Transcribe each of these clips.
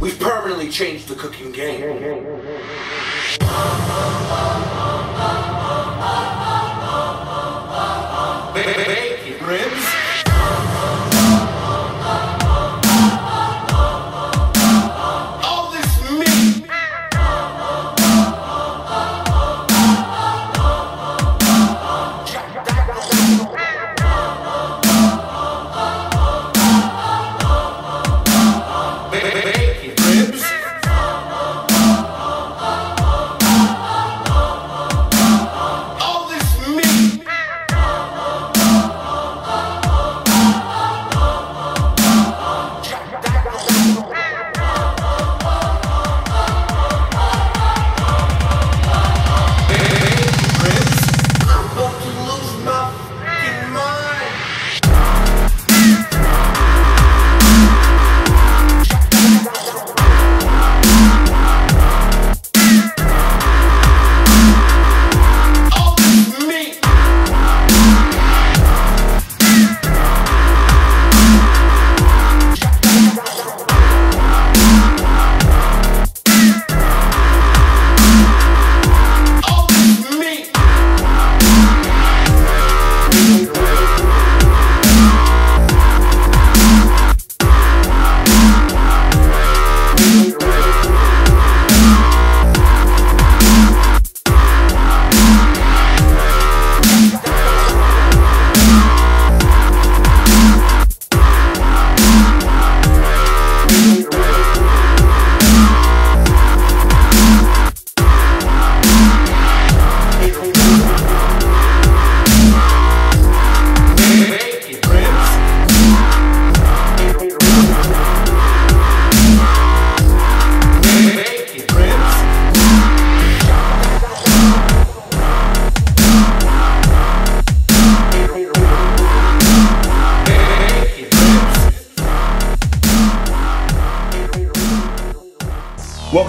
We've permanently changed the cooking game. Bacon ribs.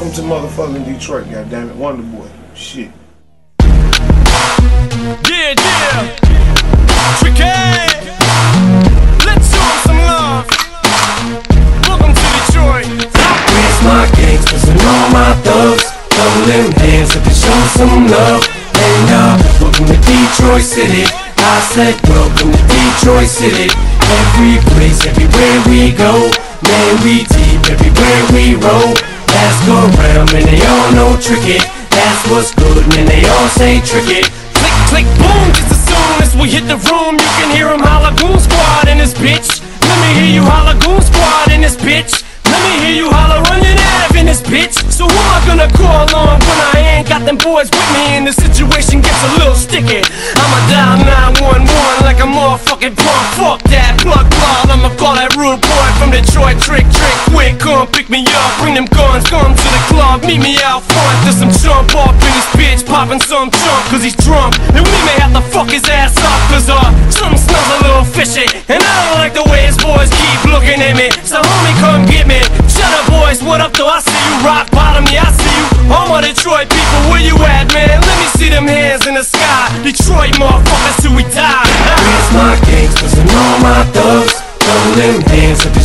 Welcome to motherfucking Detroit, goddammit. Wonder Boy. Shit. Yeah, yeah. Tricky. Let's show 'em some love. Welcome to Detroit. Where's my gangsters and all my thugs? Throw them hands up and show some love. And uh, welcome to Detroit City. I said welcome to Detroit City. Every place, everywhere we go. Man, we deep everywhere we roll. Ask around, man, they all know tricky. That's what's good, man, they all say tricky. Click, click, boom. Just as soon as we hit the room, you can hear hear 'em holla goon squad in this bitch. Let me hear you holla goon squad in this bitch. Let me hear you holla run your nav in this bitch. So who am I gonna call on when I ain't got them boys with me and the situation gets a little sticky? I'ma dial 911 like a motherfucking punk. Fuck that plug plug. I'ma call that from Detroit. Trick, trick, quick, come pick me up. Bring them guns, come to the club. Meet me out front. There's some jump off in this bitch, popping some chunk cause he's drunk. And we may have to fuck his ass up cause uh, something smells a little fishy. And I don't like the way his boys keep looking at me. So homie, come get me. Shut up, boys. What up, though? I see you rock bottom. Yeah, I see you. All my Detroit people, where you at, man? Let me see them hands in the sky. Detroit motherfuckers till we die. Where's my gangsters and all my thugs? Them hands up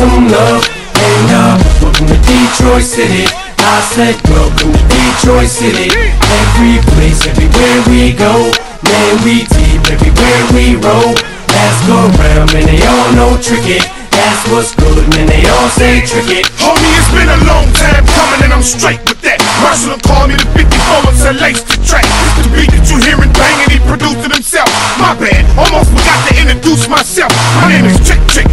some love. And uh, welcome to Detroit City. I said welcome to Detroit City. Every place, everywhere we go. Man, we deep everywhere we roll. Ask around, man, they all know tricky. That's what's good, man, they all say tricky. Homie, it's been a long time coming and I'm straight with that. Marshall call me the 54 and said lace the track. It's the beat that you hearing banging, he produced it himself. My bad, almost forgot to introduce myself. My name is Trick Trick,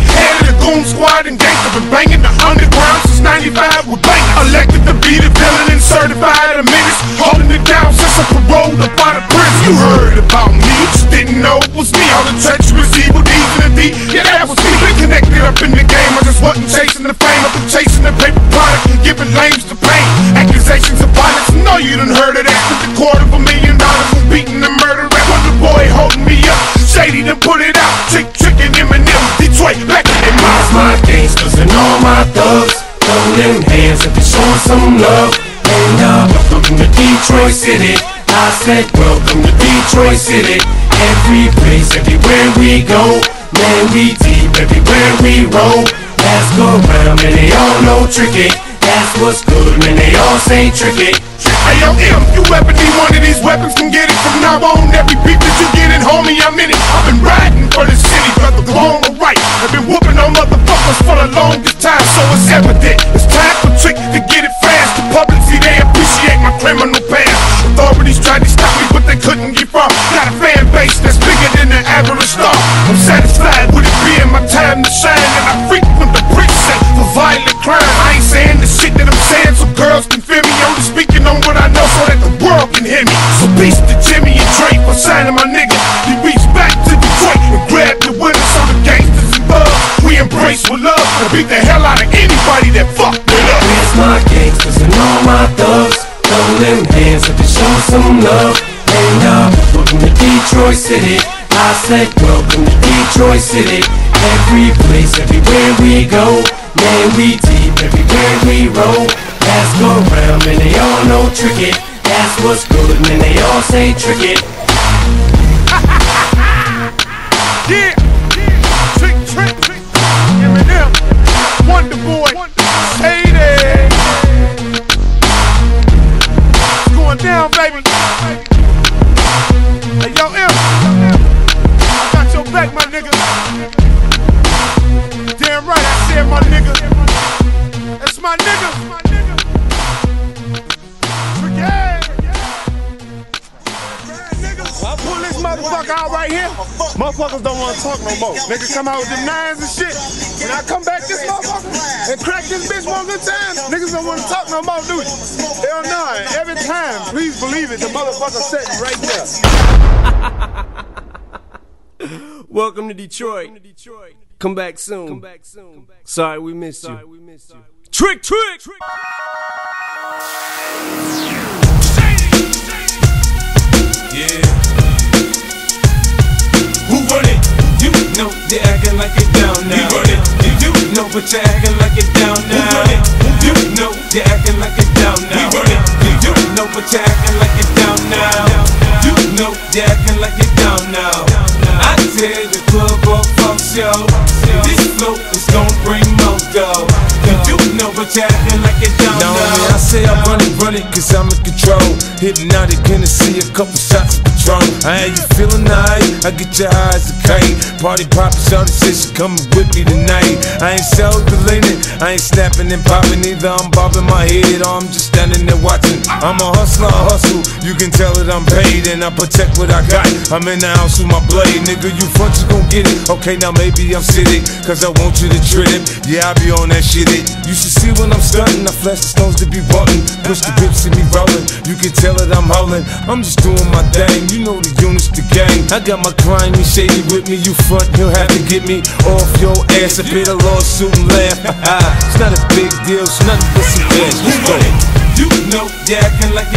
Goon Squad and gangsta been banging the underground since 95 with bang. Elected to be the villain and certified a menace. Holding it down since I paroled up out of prison. You heard about me, just didn't know it was me. All the treacherous evil deeds and the D. Yeah, that was me. Been connected up in the game, I just wasn't chasing the fame. I've been chasing the paper product giving lames to pain. Accusations of violence, no, you done heard of that. With a quarter of a million dollars was beating the murder rap. Wonder boy holding me up. Shady done put it in my gangsters and all my thugs? Throw them hands and showing some love. And uh, welcome to Detroit City. I said welcome to Detroit City. Every place, everywhere we go. Man, we deep everywhere we roll. Ask around, man, they all know tricky. That's what's good, man, they all say tricky. Hey yo, M, you ever need one of these weapons? Can get it from now on. Every beat that you get in, homie, I'm in it. I've been riding for the city, whether wrong or right. I've been whooping on motherfuckers for the longest time, so it's evident. It's Them hands up to show some love. And uh, welcome to Detroit City. I said welcome to Detroit City. Every place, everywhere we go. Man, we deep everywhere we roll. Ask around, man, they all know tricky. That's what's good, man, they all say tricky. Yeah, out right here. Motherfuckers don't want to talk no more. Niggas come out with them nines and shit. When I come back this motherfucker and crack this bitch one good time, niggas don't want to talk no more, do you? Hell no. And every time, please believe it, the motherfucker sitting right there. Welcome to Detroit. Come back soon. Come back soon. Sorry we missed you. we missed you Trick, trick. Yeah. But you're acting like it down now. Who run it? You know you're acting like it down now. We run it. You know but you're acting like it down now. You know you're acting like it down now. I tear the club up from show. This flow is gonna bring more dough. You know but you're acting like it down Now, now. I say I run it, run it, cause I'm in control. Hypnotic, gonna see a couple shots Patron. I had you feeling nice, I get your eyes a kite. Party poppin', shawty said she coming with me tonight. I ain't self-deleting, I ain't snapping and popping either. I'm bobbing my head or I'm just standing there watching. I'm a hustler, I hustle. You can tell that I'm paid and I protect what I got. I'm in the house with my blade, nigga. You front, you gon' get it. Okay, now maybe I'm sitting, cause I want you to trip. Yeah, I be on that shit. It. You should see when I'm stunting. I flash the stones to be wanting. Push the whips see me rolling. You can tell that I'm howling. I'm just doing my thing. You know the units, the gang. I got my grimy shady with me. You front, he'll have to get me off your ass. I paid a lawsuit and laugh. it's not a big deal. It's nothing but some cash. Run it? You know you're acting like